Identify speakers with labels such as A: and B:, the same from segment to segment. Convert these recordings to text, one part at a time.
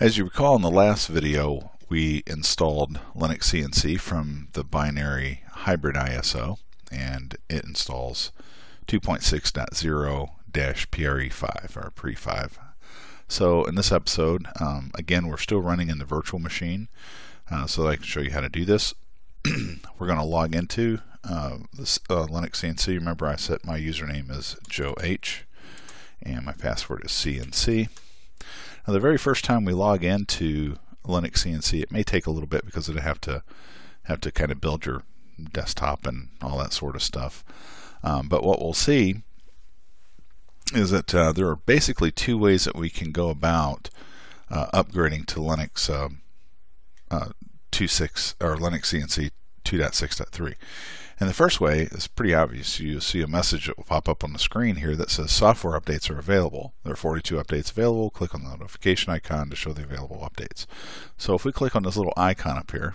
A: As you recall in the last video, we installed Linux CNC from the binary hybrid ISO and it installs 2.6.0-PRE5 or PRE5. So in this episode, um, again, we're still running in the virtual machine uh, so that I can show you how to do this. we're going to log into uh, this uh, Linux CNC. Remember I set my username as Joe H and my password is CNC. Now the very first time we log into Linux CNC, it may take a little bit because it'll have to have to kind of build your desktop and all that sort of stuff. Um, but what we'll see is that uh, there are basically two ways that we can go about uh, upgrading to Linux uh, uh 2.6 or Linux CNC 2.6.3. And the first way is pretty obvious. You see a message that will pop up on the screen here that says software updates are available. There are 42 updates available. Click on the notification icon to show the available updates. So if we click on this little icon up here,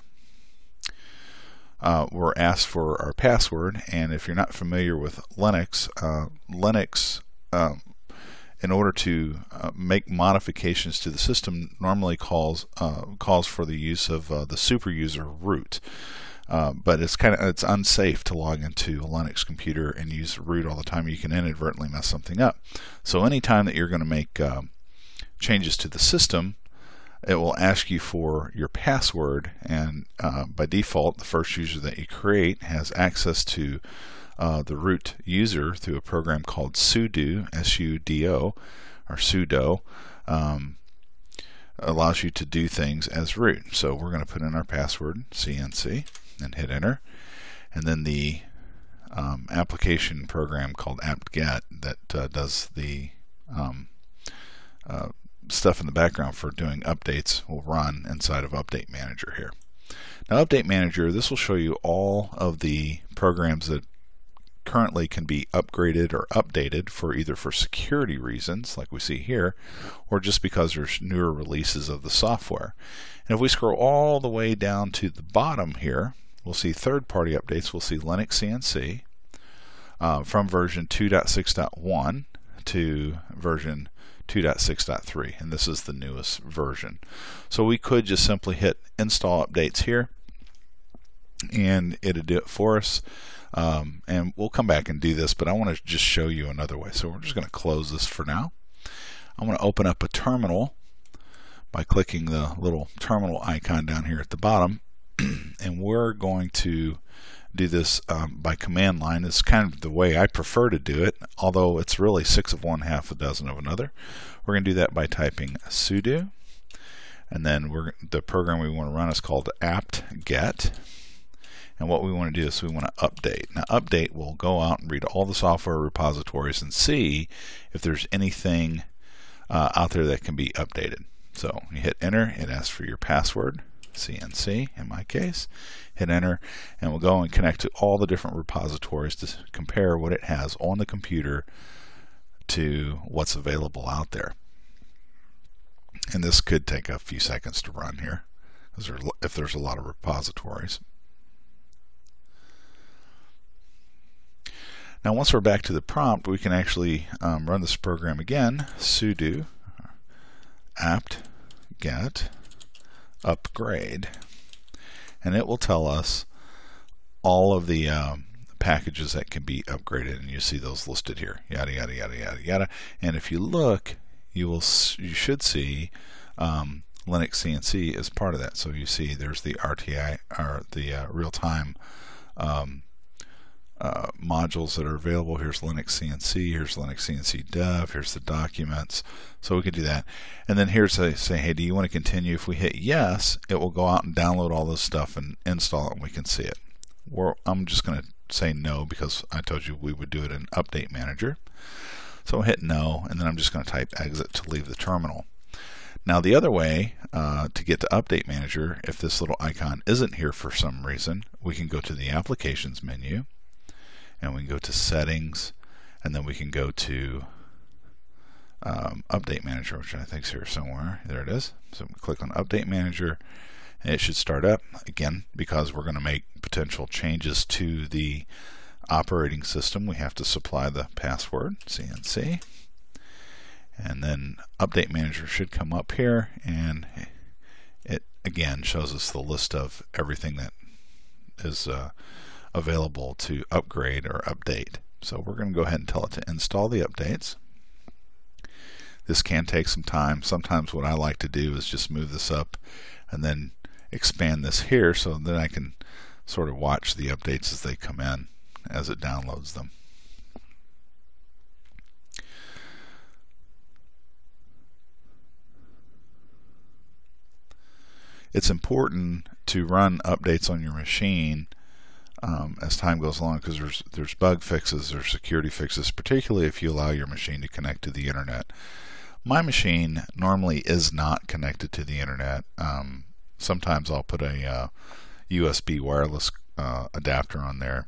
A: uh, we're asked for our password. And if you're not familiar with Linux, uh, Linux, um, in order to uh, make modifications to the system, normally calls uh, calls for the use of uh, the super user root. Uh, but it's kind of it's unsafe to log into a Linux computer and use root all the time. You can inadvertently mess something up. So anytime that you're going to make uh, changes to the system, it will ask you for your password, and uh, by default, the first user that you create has access to uh, the root user through a program called sudo, S-U-D-O, or sudo. Um, allows you to do things as root. So we're going to put in our password, CNC and hit enter. And then the um, application program called apt-get that uh, does the um, uh, stuff in the background for doing updates will run inside of Update Manager here. Now Update Manager, this will show you all of the programs that currently can be upgraded or updated for either for security reasons like we see here or just because there's newer releases of the software. And if we scroll all the way down to the bottom here We'll see third-party updates. We'll see Linux CNC uh, from version 2.6.1 to version 2.6.3 and this is the newest version. So we could just simply hit install updates here and it'll do it for us. Um, and we'll come back and do this, but I want to just show you another way. So we're just going to close this for now. I'm going to open up a terminal by clicking the little terminal icon down here at the bottom and we're going to do this um, by command line. It's kind of the way I prefer to do it, although it's really six of one, half a dozen of another. We're going to do that by typing sudo, and then the program we want to run is called apt-get. And what we want to do is we want to update. Now, update will go out and read all the software repositories and see if there's anything uh, out there that can be updated. So you hit enter, it asks for your password. CNC in my case, hit enter, and we'll go and connect to all the different repositories to compare what it has on the computer to what's available out there. And this could take a few seconds to run here if there's a lot of repositories. Now once we're back to the prompt, we can actually um, run this program again, sudo apt get upgrade. And it will tell us all of the um, packages that can be upgraded. And you see those listed here. Yada yada yada yada yada. And if you look you will you should see um, Linux CNC as part of that. So you see there's the RTAI or the uh, real-time um, uh, modules that are available. Here's Linux CNC, here's Linux CNC Dev, here's the documents. So we could do that. And then here's a say, hey, do you want to continue? If we hit yes, it will go out and download all this stuff and install it and we can see it. We're, I'm just going to say no because I told you we would do it in Update Manager. So I'll hit no and then I'm just going to type exit to leave the terminal. Now the other way uh, to get to Update Manager, if this little icon isn't here for some reason, we can go to the Applications menu and we can go to settings and then we can go to um, update manager which I think is here somewhere. There it is. So click on update manager and it should start up again because we're going to make potential changes to the operating system. We have to supply the password CNC and then update manager should come up here and it again shows us the list of everything that is uh, available to upgrade or update. So we're going to go ahead and tell it to install the updates. This can take some time. Sometimes what I like to do is just move this up and then expand this here so then I can sort of watch the updates as they come in as it downloads them. It's important to run updates on your machine um, as time goes along because there's there's bug fixes or security fixes, particularly if you allow your machine to connect to the internet. My machine normally is not connected to the internet. Um, sometimes I'll put a uh, USB wireless uh, adapter on there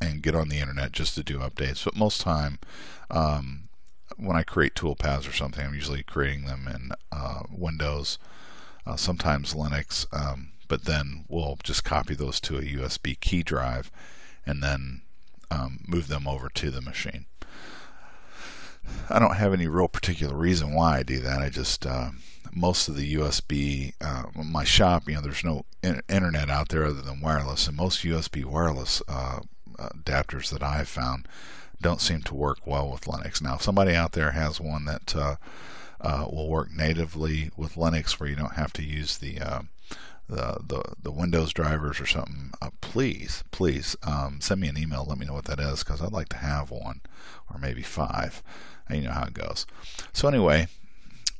A: and get on the internet just to do updates. But most time, um, when I create toolpaths or something, I'm usually creating them in uh, Windows uh, sometimes Linux, um, but then we'll just copy those to a USB key drive and then um, move them over to the machine. I don't have any real particular reason why I do that. I just uh, most of the USB uh, my shop, you know, there's no in internet out there other than wireless, and most USB wireless uh, adapters that I've found don't seem to work well with Linux. Now, if somebody out there has one that uh, uh, will work natively with Linux where you don't have to use the uh, the, the, the Windows drivers or something, uh, please, please um, send me an email. Let me know what that is because I'd like to have one or maybe five. And you know how it goes. So anyway,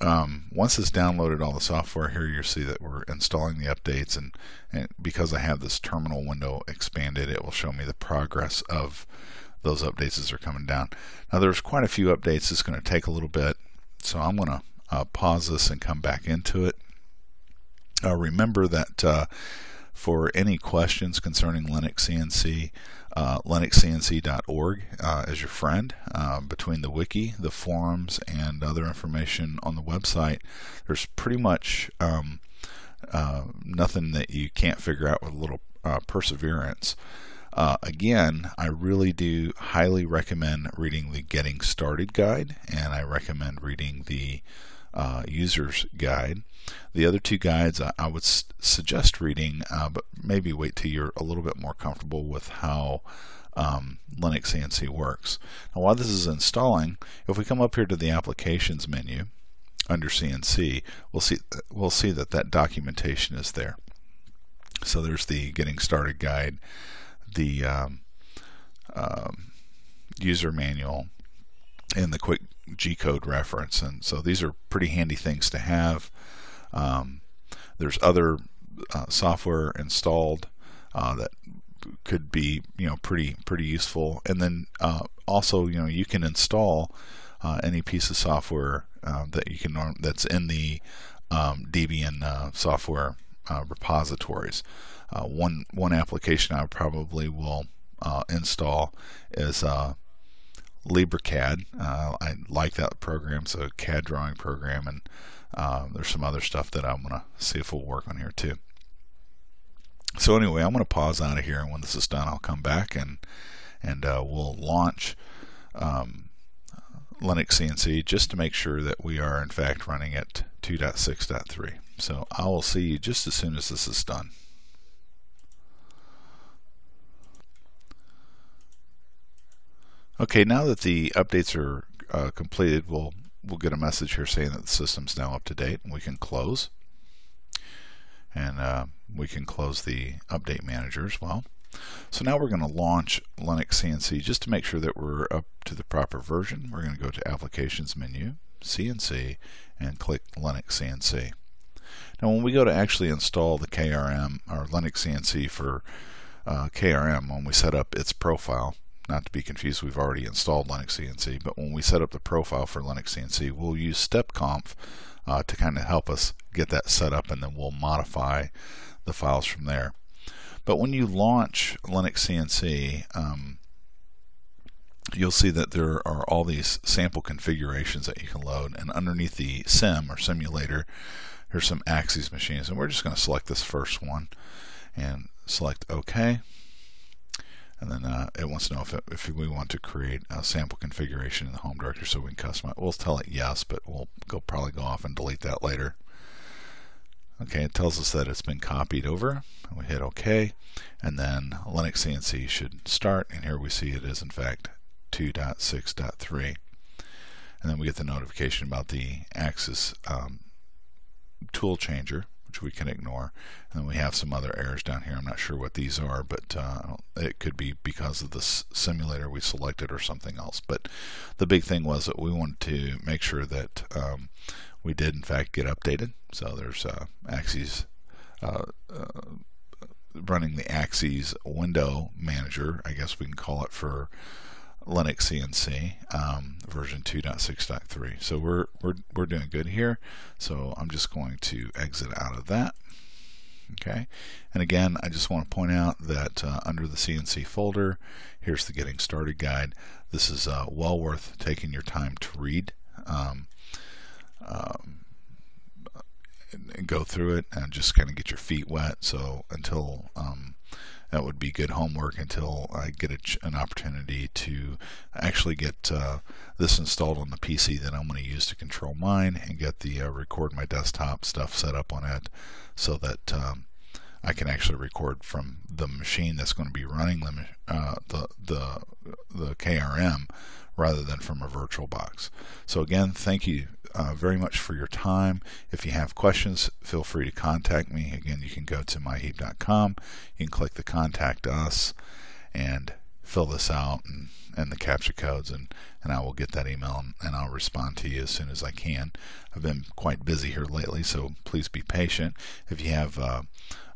A: um, once it's downloaded all the software here, you'll see that we're installing the updates. And, and because I have this terminal window expanded, it will show me the progress of those updates as they're coming down. Now there's quite a few updates. It's going to take a little bit. So I'm going to uh, pause this and come back into it. Uh, remember that uh, for any questions concerning Linux CNC, uh, linuxcnc.org uh, is your friend. Uh, between the wiki, the forums, and other information on the website, there's pretty much um, uh, nothing that you can't figure out with a little uh, perseverance. Uh, again, I really do highly recommend reading the Getting Started guide, and I recommend reading the uh, User's Guide. The other two guides I, I would suggest reading, uh, but maybe wait till you're a little bit more comfortable with how um, Linux CNC works. Now, while this is installing, if we come up here to the Applications menu under CNC, we'll see we'll see that that documentation is there. So there's the Getting Started guide the um, um, user manual and the quick G-code reference. And so these are pretty handy things to have. Um, there's other uh, software installed uh, that could be you know pretty pretty useful. And then uh, also you know you can install uh, any piece of software uh, that you can norm- that's in the um, Debian uh, software repositories. One one application I probably will install is LibreCAD. Uh, I like that program. It's a CAD drawing program, and uh, there's some other stuff that I'm going to see if we'll work on here too. So anyway, I'm going to pause out of here, and when this is done, I'll come back and and uh, we'll launch um, Linux CNC just to make sure that we are in fact running at 2.6.3. So I will see you just as soon as this is done. Okay, now that the updates are uh, completed, we'll we'll get a message here saying that the system's now up to date, and we can close. And uh, we can close the update manager as well. So now we're going to launch Linux CNC just to make sure that we're up to the proper version. We're going to go to Applications menu, CNC, and click Linux CNC. Now when we go to actually install the KRM or Linux CNC for uh, KRM, when we set up its profile, not to be confused, we've already installed Linux CNC, but when we set up the profile for Linux CNC, we'll use StepConf uh, to kind of help us get that set up, and then we'll modify the files from there. But when you launch Linux CNC, um, you'll see that there are all these sample configurations that you can load, and underneath the sim or simulator, there's some Axis machines, and we're just going to select this first one and select OK and then uh, it wants to know if, it, if we want to create a sample configuration in the home directory so we can customize. We'll tell it yes, but we'll go probably go off and delete that later. Okay, it tells us that it's been copied over. We hit OK, and then Linux CNC should start, and here we see it is in fact 2.6.3. And then we get the notification about the Axis um, tool changer, which we can ignore. And we have some other errors down here. I'm not sure what these are, but uh, it could be because of the simulator we selected or something else. But the big thing was that we wanted to make sure that um, we did in fact get updated. So there's uh, Axis uh, uh, running the Axis window manager, I guess we can call it for Linux CNC um, version 2.6.3. So we're, we're, we're doing good here. So I'm just going to exit out of that. Okay, and again, I just want to point out that uh, under the CNC folder, here's the Getting Started guide. This is uh, well worth taking your time to read. Um, um, and go through it and just kind of get your feet wet. So until um, that would be good homework until I get a, an opportunity to actually get uh, this installed on the PC that I'm going to use to control mine and get the uh, record my desktop stuff set up on it so that um, I can actually record from the machine that's going to be running the uh, the the the KRM rather than from a virtual box. So again, thank you uh, very much for your time. If you have questions, feel free to contact me. Again, you can go to myheap.com. You can click the contact us and fill this out and, and the captcha codes and, and I will get that email and, and I'll respond to you as soon as I can. I've been quite busy here lately, so please be patient. If you have uh,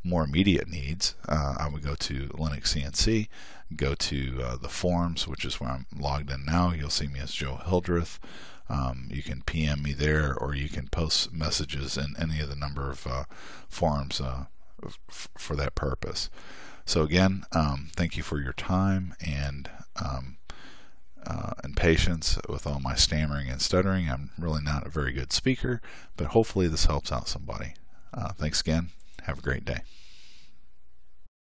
A: more immediate needs, uh, I would go to Linux CNC, go to uh, the forums, which is where I'm logged in now. You'll see me as Joe Hildreth. Um, you can PM me there, or you can post messages in any of the number of uh, forums uh, for that purpose. So again, um, thank you for your time and um, uh, and patience with all my stammering and stuttering. I'm really not a very good speaker, but hopefully this helps out somebody. Uh, thanks again. Have a great day.